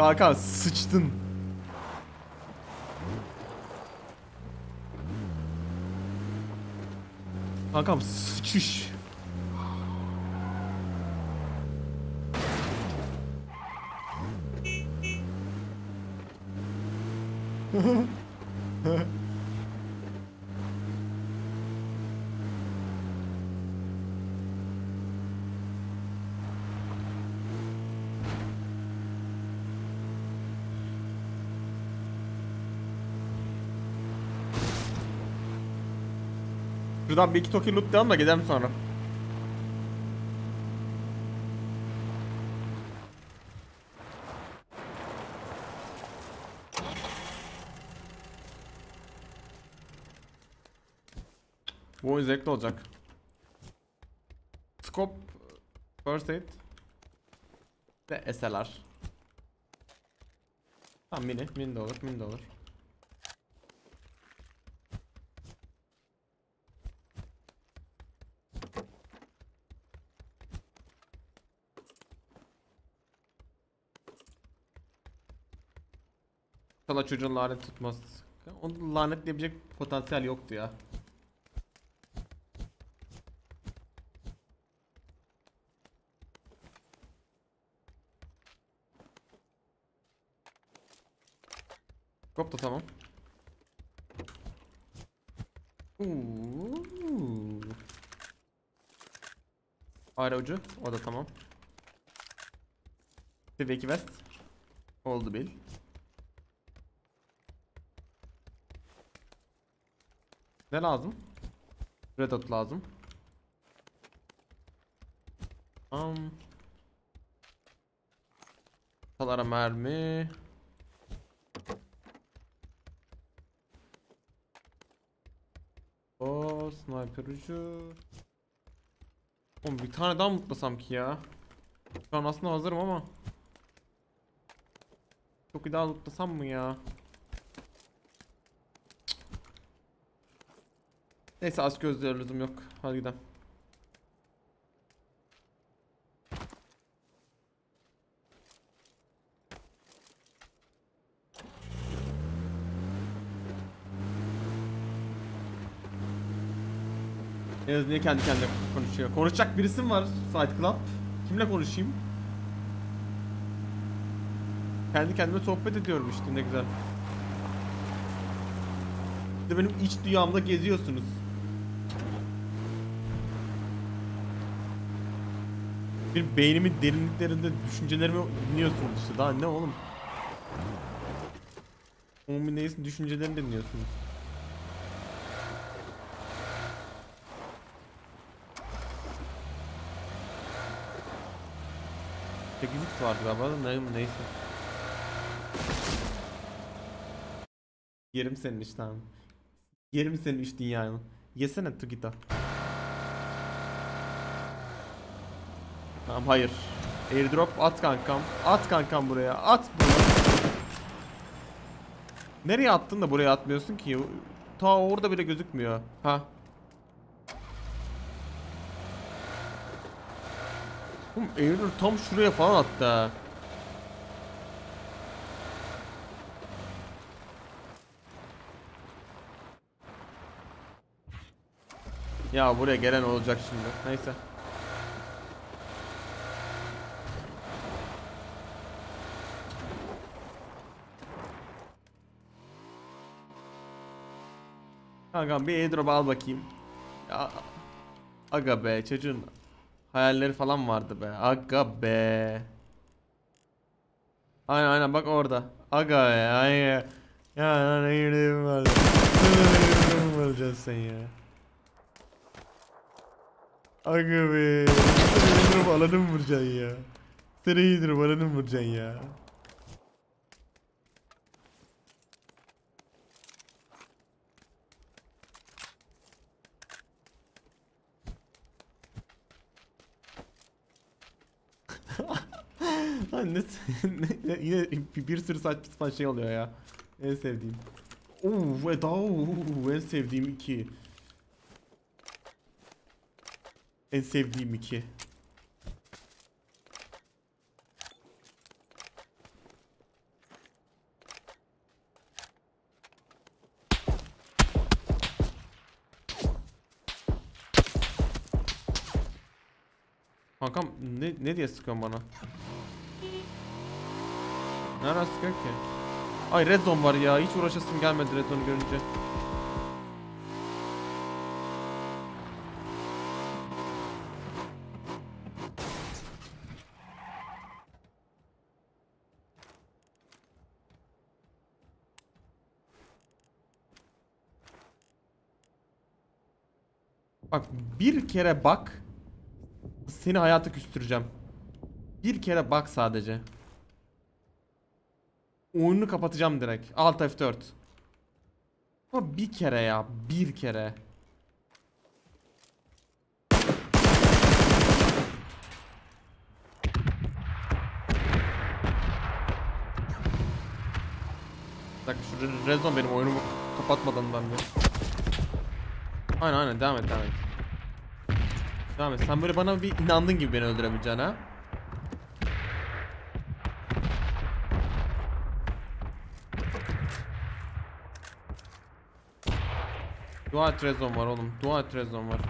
Kanka sıçtın. Kankam sıçış. Şuradan bir iki toki lootlayalım da gidelim sonra. Bu oyun zevkli olacak. Scope First aid Ve SLR Tamam mini, mini de olur, mini de olur İnşallah çocuğun lanet tutmaz. Onu lanetleyebilecek potansiyel yoktu ya. Kop da tamam. Uuu. Ara ucu. O da tamam. Seviye 2 vest. Oldu bil. Ne lazım? Red dot lazım. Um. Salara mermi. O sniper ucu. Oğlum bir tane daha mutlasam ki ya. Şu an aslında hazırım ama. Çok bir daha mutlasam mı ya? Neyse az gözlüğe lüzum yok. Hadi gidelim. Yaz niye kendi kendine konuşuyor? Konuşacak birisi mi var Side Club? Kimle konuşayım? Kendi kendime sohbet ediyorum işte ne güzel. Bir de benim iç dünyamda geziyorsunuz. Bir beynimin derinliklerinde düşüncelerimi dinliyorsunuz işte. Daha ne oğlum? Umumi neyse düşüncelerini dinliyorsunuz. Sekizlik vardı galiba da ne, neyse. Yerim senin işte abi. Yerim senin üç dünyanı. Yesene Tugita. Tamam hayır. Airdrop at kankam. At kankam buraya. At buraya. Nereye attın da buraya atmıyorsun ki? Ta orada bile gözükmüyor. Ha. Oğlum Airdrop tam şuraya falan attı ha. Ya buraya gelen olacak şimdi. Neyse. Kankam bir airdrop al bakayım. Ya, aga be çocuğun hayalleri falan vardı be. Aga be. Aynen aynen bak orada. Aga be. Ya ne yürüdüğüm var. Olacaksın sen ya. Aga be. Airdrop alanı mı vuracaksın ya? Sen airdrop alanı mı vuracaksın ya? Lan ne yine bir sürü saçma sapan şey oluyor ya. En sevdiğim. Oo, Eda, en sevdiğim iki. En sevdiğim iki. Kankam ne, ne diye sıkıyorsun bana? Nereden sıkıyor ki? Ay red zone var ya. Hiç uğraşasım gelmedi red zone görünce. Bak bir kere bak. Seni hayata küstüreceğim. Bir kere bak sadece. Oyunu kapatacağım direkt. Alt F4. Ama bir kere ya. Bir kere. Bir dakika şu re- rezon benim oyunumu kapatmadan ben de. Aynen aynen devam et devam et. Devam et. Sen böyle bana bir inandın gibi beni öldürebileceksin ha. Dua et var oğlum. Dua et var.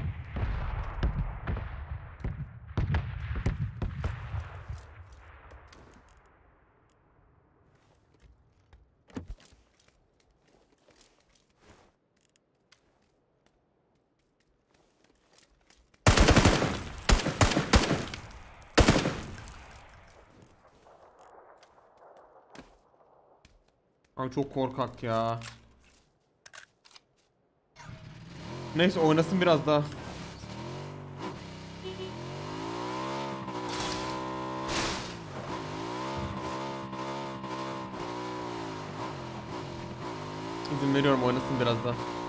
Abi çok korkak ya. Neyse oynasın biraz daha. İzin veriyorum oynasın biraz daha.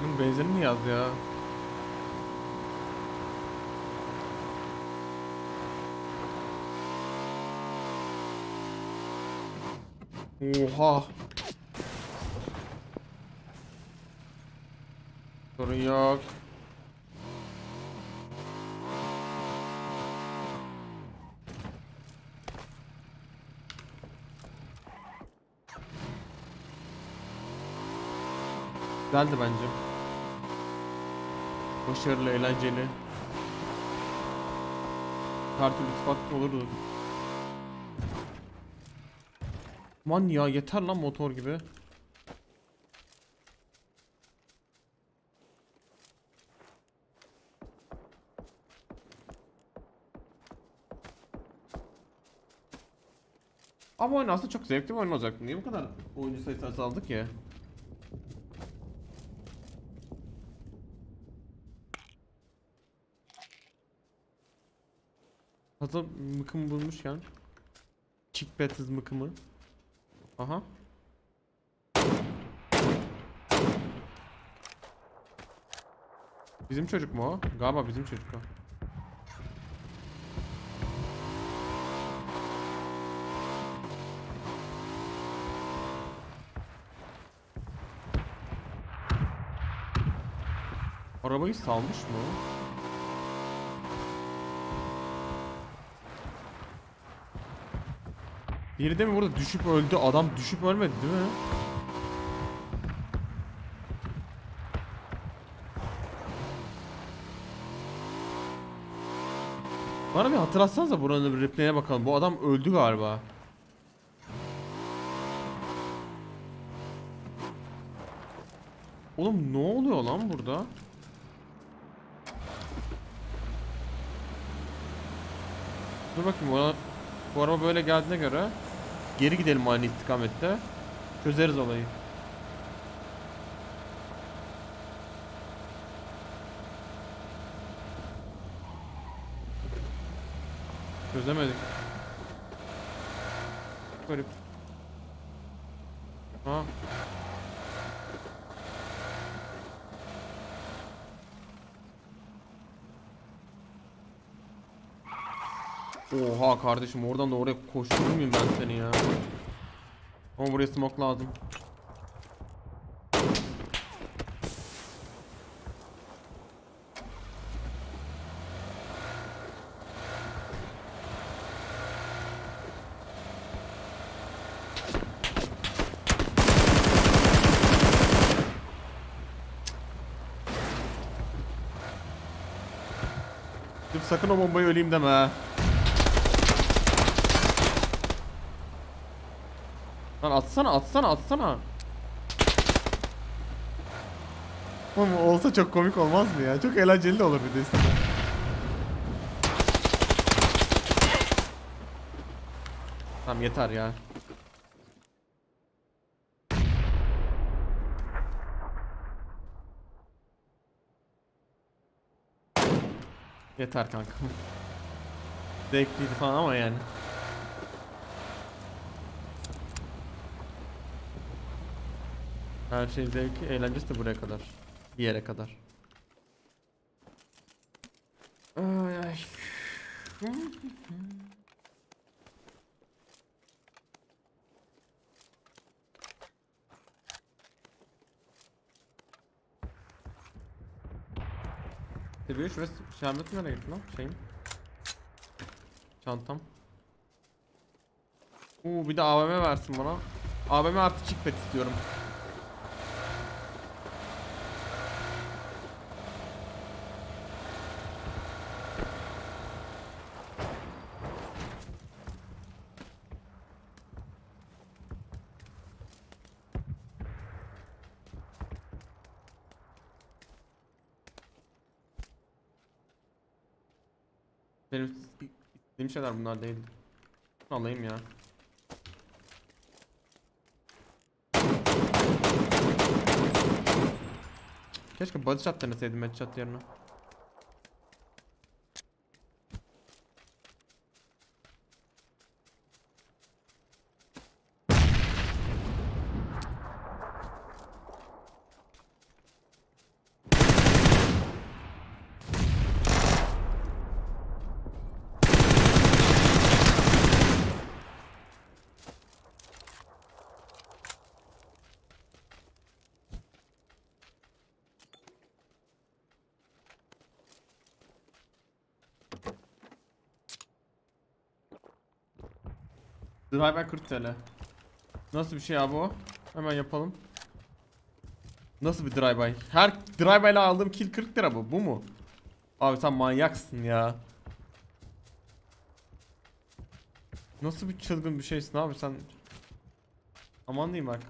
Bunun benzerini mi yazdı ya? Oha. Sorun yok. Güzeldi bence. Başarılı, eğlenceli. Her türlü sıfatlı olurdu. Man ya yeter lan motor gibi. Ama oyun aslında çok zevkli bir oyun olacak. Niye bu kadar oyuncu sayısı azaldı ki? Hazır mıkım bulmuşken. Chick Battles mıkımı. Aha. Bizim çocuk mu o? Galiba bizim çocuk o. Arabayı salmış mı? Biri de mi burada düşüp öldü? Adam düşüp ölmedi değil mi? Bana bir hatırlatsanıza buranın bir replay'ine bakalım. Bu adam öldü galiba. Oğlum ne oluyor lan burada? Dur bakayım bana bu araba böyle geldiğine göre geri gidelim aynı istikamette. Çözeriz olayı. Çözemedik. Garip. Ha. Oha kardeşim oradan da oraya koşturur muyum ben seni ya? Ama buraya smoke lazım. Sakın o bombayı öleyim deme ha. Lan atsana atsana atsana. Oğlum olsa çok komik olmaz mı ya? Çok eğlenceli de olur bir de üstüne. Tamam yeter ya. Yeter kanka. Zevkliydi falan ama yani. Her şey zevki, eğlencesi de buraya kadar. Bir yere kadar. Ay ay. Seviye şurası şerbet nereye gitti lan şeyim? Çantam. Uuu bir de AVM versin bana. AVM artı chickpad istiyorum. Benim istediğim şeyler bunlar değil. Alayım ya. Keşke body shot deneseydim headshot yerine. Driver 40 TL. Nasıl bir şey abi o? Hemen yapalım. Nasıl bir drive-by? Her drive-by ile aldığım kill 40 lira bu. Bu mu? Abi sen manyaksın ya. Nasıl bir çılgın bir şeysin abi sen? Aman diyeyim bak.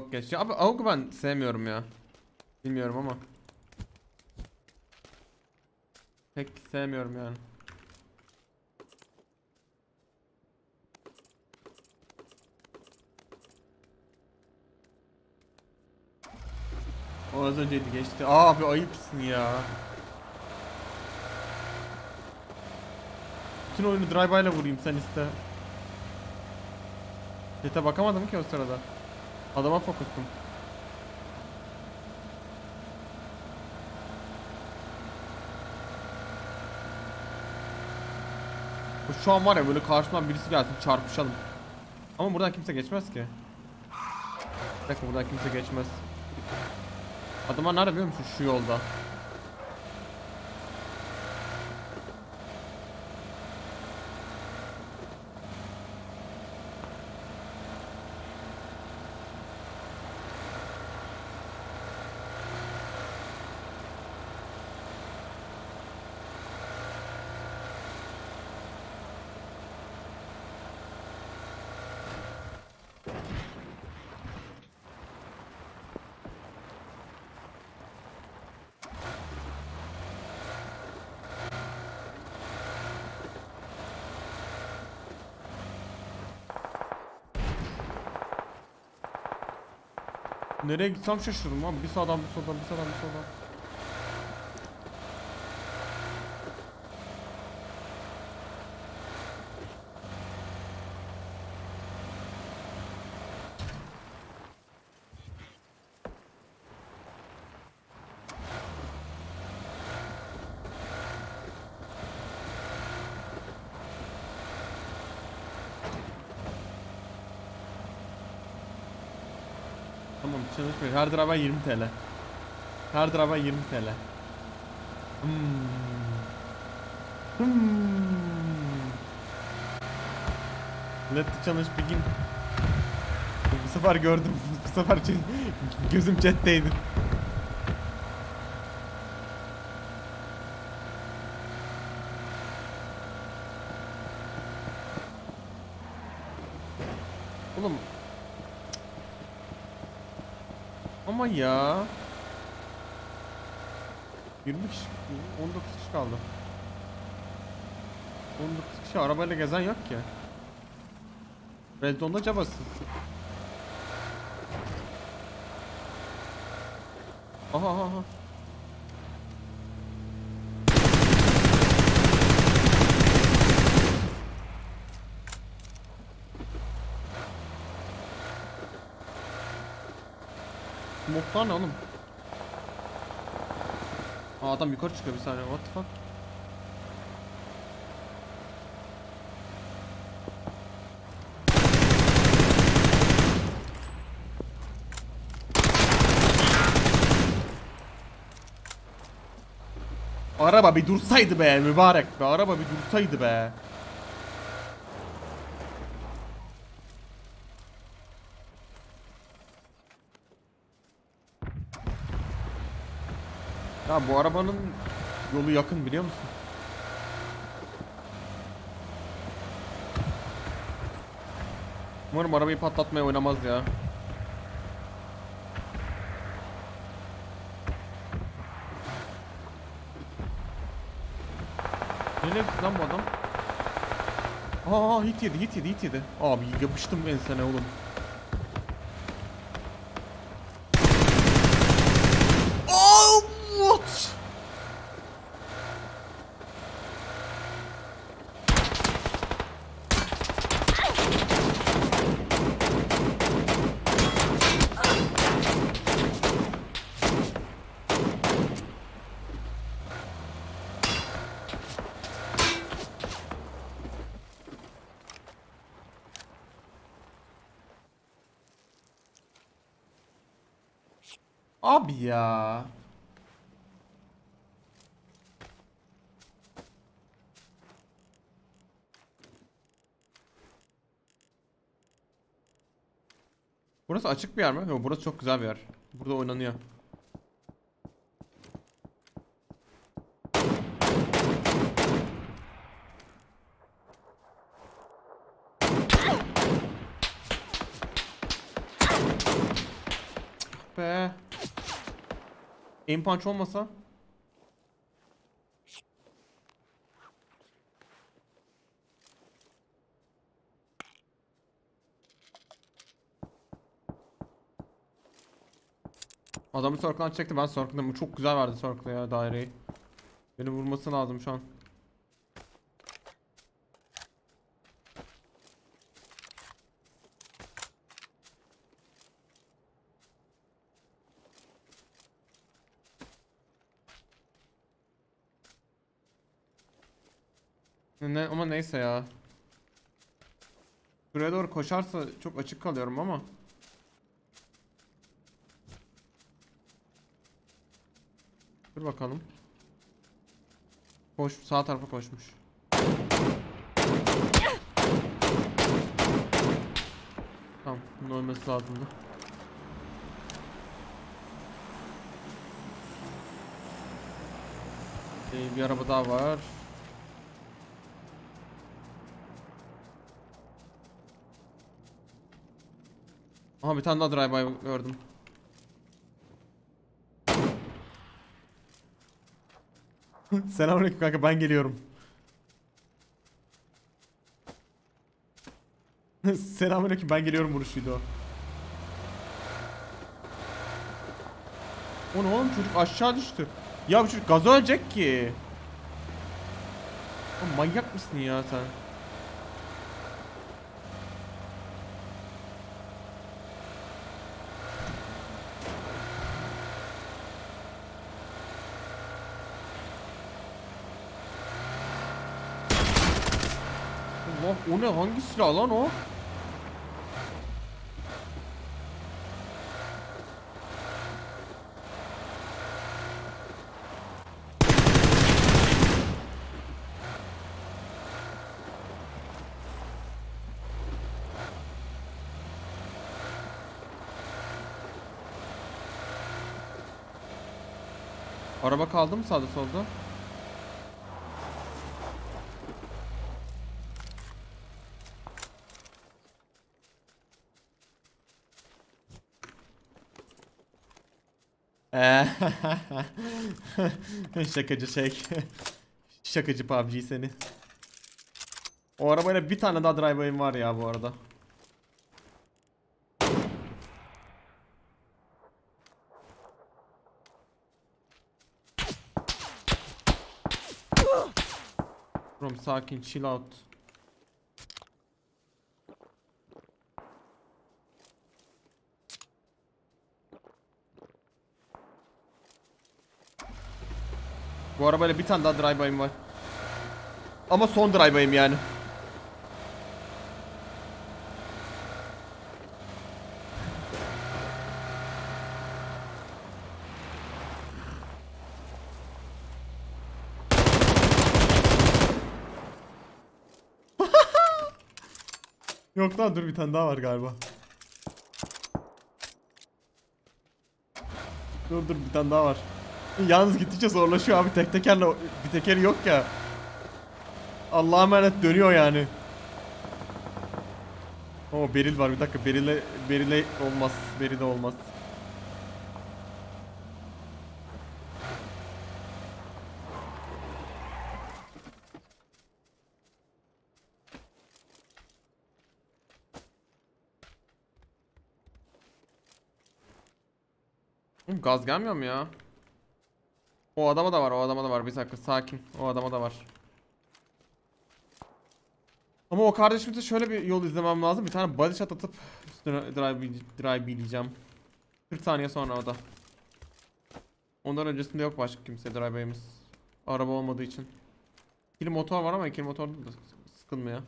Avuk geç. Ya abi Avuk'u ben sevmiyorum ya. Bilmiyorum ama. Pek sevmiyorum yani. O az önceydi geçti. Abi ayıpsın ya. Bütün oyunu drive ile vurayım sen iste. Jet'e bakamadım ki o sırada. Adama fokustum. Şu an var ya böyle karşımdan birisi gelsin çarpışalım. Ama buradan kimse geçmez ki. Bir dakika buradan kimse geçmez. Adamlar nerede biliyor musun? Şu yolda. Nereye gitsem şaşırdım abi. Bir sağdan bir soldan bir sağdan bir soldan. Her driver 20 TL. Driver 20 TL. Hmm. Hmm. Let the challenge begin. Bu sefer gördüm. Bu sefer gözüm chatteydi. Oğlum. Ama ya. 20 kişi, 19 kişi kaldı. 19 kişi arabayla gezen yok ki. Red Zone'da cabası. Aha aha aha. Smoklar ne oğlum? Aa adam yukarı çıkıyor bir saniye. What the fuck? Araba bir dursaydı be mübarek be. Araba bir dursaydı be. Ya bu arabanın yolu yakın biliyor musun? Umarım arabayı patlatmaya oynamaz ya. Nereye gitti lan bu adam? Aa hit yedi hit yedi hit yedi. Abi yapıştım ensene oğlum. Oh what? Abi ya. Burası açık bir yer mi? Yok burası çok güzel bir yer. Burada oynanıyor. Be. Aim punch olmasa. Adamı circle'dan çekti ben circle'dım. Çok güzel verdi circle ya daireyi. Beni vurması lazım şu an. Ne, ama neyse ya. Buraya doğru koşarsa çok açık kalıyorum ama. Dur bakalım. Koş sağ tarafa koşmuş. Tamam, bunun ölmesi lazımdı. Ee, bir araba daha var. Aha bir tane daha drive-by gördüm. Selamünaleyküm kanka ben geliyorum. Selamünaleyküm ben geliyorum vuruşuydu o. O ne oğlum çocuk aşağı düştü. Ya bu çocuk gaz ölecek ki. Oğlum manyak mısın ya sen? o ne hangi silah lan o? Araba kaldı mı sağda solda? Şakacı şey. Şakacı PUBG seni. O arabayla bir tane daha drive'ım var ya bu arada. From sakin chill out. Bu arabayla bir tane daha drive'ım var. Ama son drive'ım yani. Yok lan dur bir tane daha var galiba. Dur dur bir tane daha var. Yalnız gittikçe zorlaşıyor abi tek tekerle bir tekeri yok ya. Allah'a emanet dönüyor yani. O beril var bir dakika berile berile olmaz beril olmaz. Oğlum gaz gelmiyor mu ya? O adama da var, o adama da var. Bir dakika sakin. O adama da var. Ama o kardeşimize şöyle bir yol izlemem lazım. Bir tane body shot atıp drive, drive diyeceğim. 40 saniye sonra o da. Ondan öncesinde yok başka kimse drive'imiz. Araba olmadığı için. İkili motor var ama ikili motor da sıkılmıyor.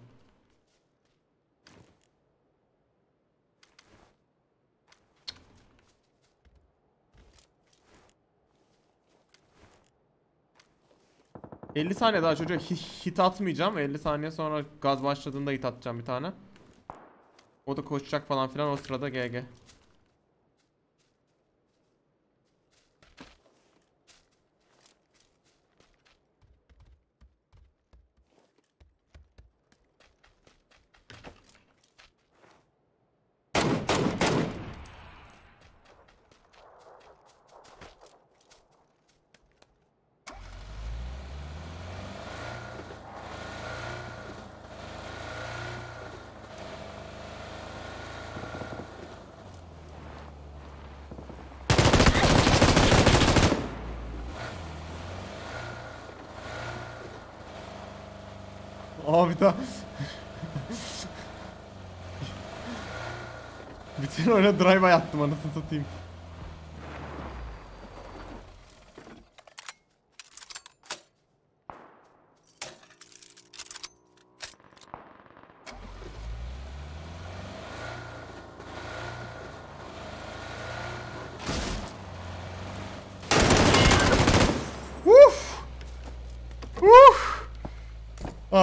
...50 saniye daha çocuğa hi- hit atmayacağım. 50 saniye sonra gaz başladığında hit atacağım bir tane. O da koşacak falan filan o sırada GG. Abi daha... Bütün oyuna drive'a yattım anasını satayım.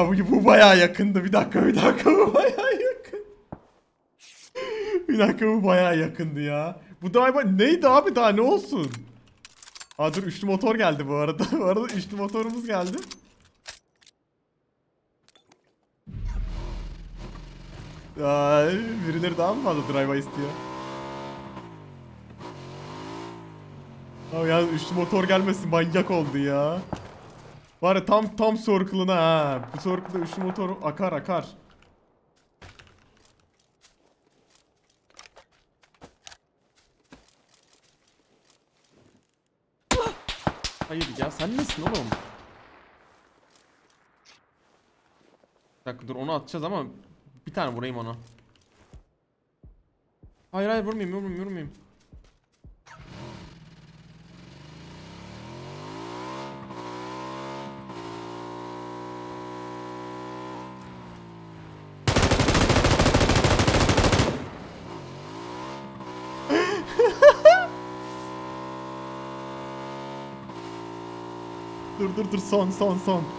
Bu, bu bayağı yakındı. Bir dakika bir dakika bu bayağı yakın. bir dakika bu bayağı yakındı ya. Bu drive neydi abi daha ne olsun? Aa dur üçlü motor geldi bu arada. bu arada üçlü motorumuz geldi. Ay, birileri daha mı fazla drive istiyor? Abi ya üçlü motor gelmesin manyak oldu ya. Var ya tam tam circle'ına ha. Bu circle'da üçlü motor akar akar. Hayır ya sen nesin oğlum? Bir dur onu atacağız ama bir tane vurayım ona. Hayır hayır vurmayayım vurmayayım vurmayayım. Dur dur dur son son son.